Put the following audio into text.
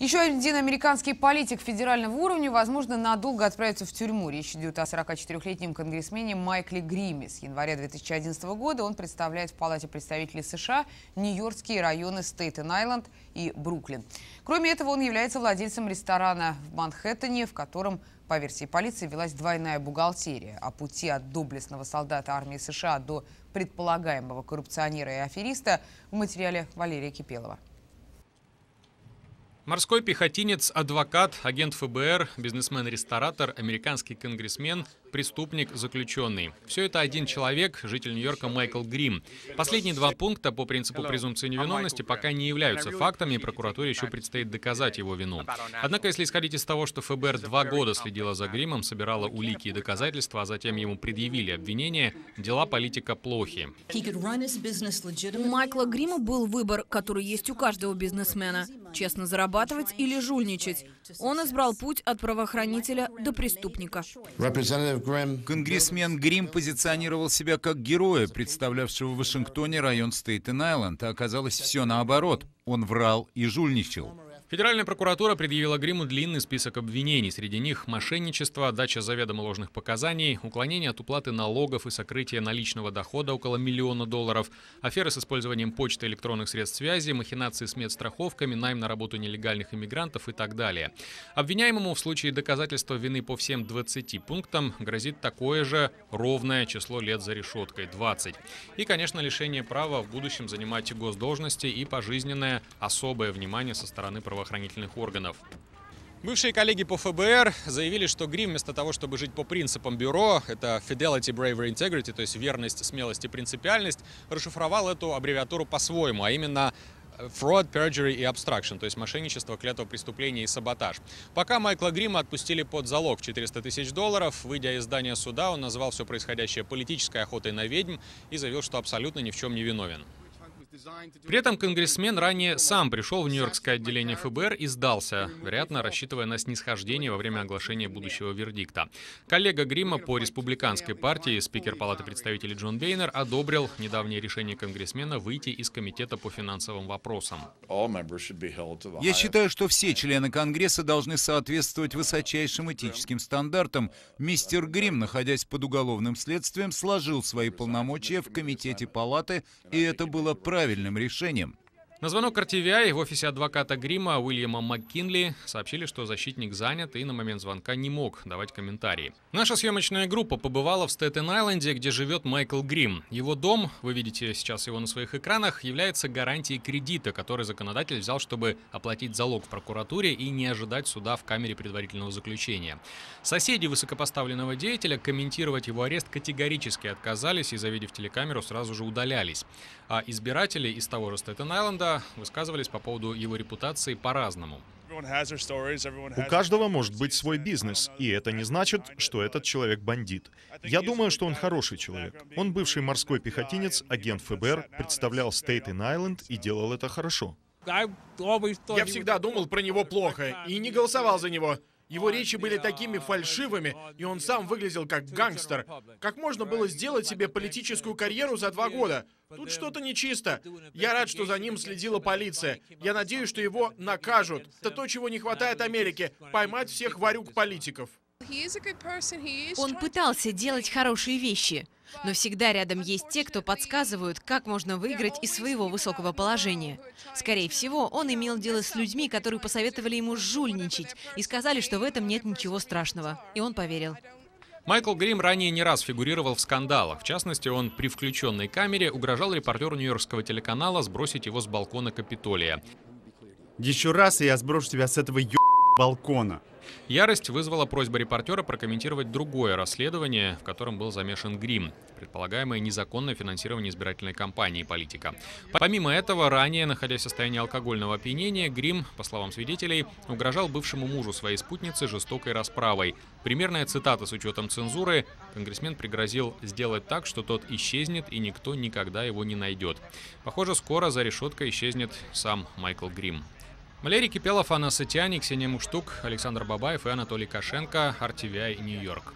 Еще один американский политик федерального уровня, возможно, надолго отправится в тюрьму. Речь идет о 44-летнем конгрессмене Майкле Гриме. С января 2011 года он представляет в Палате представителей США Нью-Йоркские районы Стейтен-Айленд и Бруклин. Кроме этого, он является владельцем ресторана в Манхэттене, в котором, по версии полиции, велась двойная бухгалтерия. О пути от доблестного солдата армии США до предполагаемого коррупционера и афериста в материале Валерия Кипелова. Морской пехотинец, адвокат, агент ФБР, бизнесмен-ресторатор, американский конгрессмен, преступник, заключенный. Все это один человек, житель Нью-Йорка Майкл Грим. Последние два пункта по принципу презумпции невиновности пока не являются фактами, и прокуратуре еще предстоит доказать его вину. Однако, если исходить из того, что ФБР два года следила за Гримом, собирала улики и доказательства, а затем ему предъявили обвинение, дела политика плохи. У Майкла Грима был выбор, который есть у каждого бизнесмена – честно зарабатывать или жульничать. Он избрал путь от правоохранителя до преступника. Конгрессмен Грим позиционировал себя как героя, представлявшего в Вашингтоне район Стейтен-Айленд, а оказалось все наоборот. Он врал и жульничал. Федеральная прокуратура предъявила Гриму длинный список обвинений. Среди них мошенничество, дача заведомо ложных показаний, уклонение от уплаты налогов и сокрытие наличного дохода около миллиона долларов, аферы с использованием почты и электронных средств связи, махинации с медстраховками, найм на работу нелегальных иммигрантов и так далее. Обвиняемому в случае доказательства вины по всем 20 пунктам грозит такое же ровное число лет за решеткой – 20. И, конечно, лишение права в будущем занимать госдолжности и пожизненное особое внимание со стороны правоохранителей правоохранительных органов. Бывшие коллеги по ФБР заявили, что Грим вместо того, чтобы жить по принципам бюро, это Fidelity, Bravery, Integrity, то есть верность, смелость и принципиальность, расшифровал эту аббревиатуру по-своему, а именно fraud, perjury и obstruction, то есть мошенничество, клятва преступления и саботаж. Пока Майкла Грима отпустили под залог в 400 тысяч долларов, выйдя из здания суда, он назвал все происходящее политической охотой на ведьм и заявил, что абсолютно ни в чем не виновен. При этом конгрессмен ранее сам пришел в Нью-Йоркское отделение ФБР и сдался, вероятно, рассчитывая на снисхождение во время оглашения будущего вердикта. Коллега Грима по республиканской партии, спикер Палаты представителей Джон Бейнер, одобрил недавнее решение конгрессмена выйти из Комитета по финансовым вопросам. Я считаю, что все члены Конгресса должны соответствовать высочайшим этическим стандартам. Мистер Грим, находясь под уголовным следствием, сложил свои полномочия в Комитете Палаты, и это было правильно правильным решением. На звонок RTVI в офисе адвоката Грима Уильяма МакКинли сообщили, что защитник занят и на момент звонка не мог давать комментарии. Наша съемочная группа побывала в Стейтен-Айленде, где живет Майкл Грим. Его дом, вы видите сейчас его на своих экранах, является гарантией кредита, который законодатель взял, чтобы оплатить залог в прокуратуре и не ожидать суда в камере предварительного заключения. Соседи высокопоставленного деятеля комментировать его арест категорически отказались и, завидев телекамеру, сразу же удалялись. А избиратели из того же Стейтен-Айленда высказывались по поводу его репутации по-разному. У каждого может быть свой бизнес, и это не значит, что этот человек бандит. Я думаю, что он хороший человек. Он бывший морской пехотинец, агент ФБР, представлял Стейтен-Айленд и делал это хорошо. Я всегда думал про него плохо и не голосовал за него. Его речи были такими фальшивыми, и он сам выглядел как гангстер. Как можно было сделать себе политическую карьеру за два года? Тут что-то нечисто. Я рад, что за ним следила полиция. Я надеюсь, что его накажут. Это то, чего не хватает Америке — поймать всех варюк-политиков. Он пытался делать хорошие вещи, но всегда рядом есть те, кто подсказывают, как можно выиграть из своего высокого положения. Скорее всего, он имел дело с людьми, которые посоветовали ему жульничать и сказали, что в этом нет ничего страшного. И он поверил. Майкл Грим ранее не раз фигурировал в скандалах. В частности, он при включенной камере угрожал репортеру нью-йоркского телеканала сбросить его с балкона Капитолия. Еще раз, и я сброшу тебя с этого ё... балкона. Ярость вызвала просьба репортера прокомментировать другое расследование, в котором был замешан Грим, предполагаемое незаконное финансирование избирательной кампании политика. Помимо этого, ранее, находясь в состоянии алкогольного опьянения, Грим, по словам свидетелей, угрожал бывшему мужу своей спутницы жестокой расправой. Примерная цитата с учетом цензуры, конгрессмен пригрозил сделать так, что тот исчезнет и никто никогда его не найдет. Похоже, скоро за решеткой исчезнет сам Майкл Грим. Валерий Кипелов, Анна Сатьяни, Ксения Муштук, Александр Бабаев и Анатолий Кашенко, RTVI, Нью-Йорк.